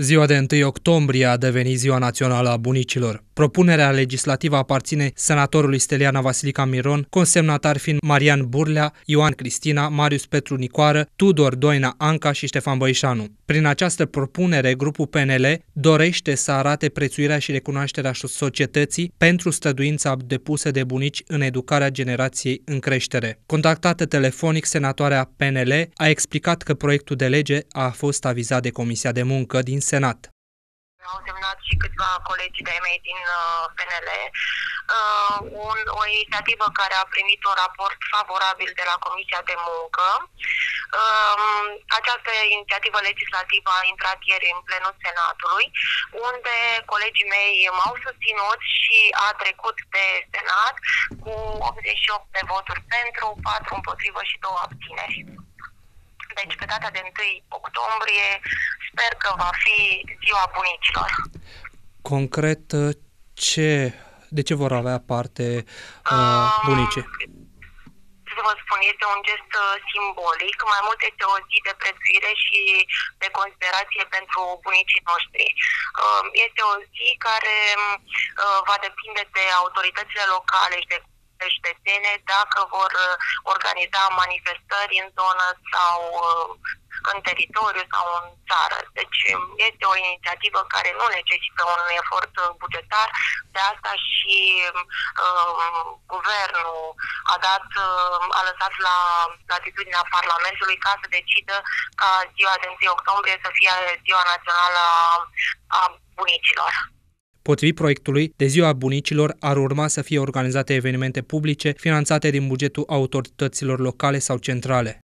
Ziua de 1 octombrie a devenit Ziua Națională a Bunicilor. Propunerea legislativă aparține senatorului Steliana Vasilica Miron, consemnatar fiind Marian Burlea, Ioan Cristina, Marius Petru Nicoară, Tudor Doina Anca și Ștefan Băișanu. Prin această propunere, grupul PNL dorește să arate prețuirea și recunoașterea societății pentru stăduința depusă de bunici în educarea generației în creștere. Contactată telefonic, senatoarea PNL a explicat că proiectul de lege a fost avizat de Comisia de Muncă din Senat. Au semnat și câțiva colegi de mei din uh, PNL, uh, un, o inițiativă care a primit un raport favorabil de la Comisia de Muncă. Um, această inițiativă legislativă a intrat ieri în plenul Senatului, unde colegii mei m-au susținut și a trecut de Senat cu 88 de voturi pentru, 4 împotrivă și 2 abțineri. Deci, pe data de 1 octombrie, sper că va fi ziua bunicilor. Concret, ce, de ce vor avea parte uh, bunicii? să vă spun, este un gest uh, simbolic, mai mult este o zi de prețuire și de considerație pentru bunicii noștri. Uh, este o zi care uh, va depinde de autoritățile locale și de cetățene dacă vor organiza manifestări în zonă sau în teritoriu sau în țară. Deci este o inițiativă care nu necesită un efort bugetar, de asta și um, guvernul a dat, um, a lăsat la latitudinea Parlamentului ca să decidă ca ziua de 1 octombrie să fie ziua națională a, a bunicilor. Potrivit proiectului, de ziua bunicilor ar urma să fie organizate evenimente publice finanțate din bugetul autorităților locale sau centrale.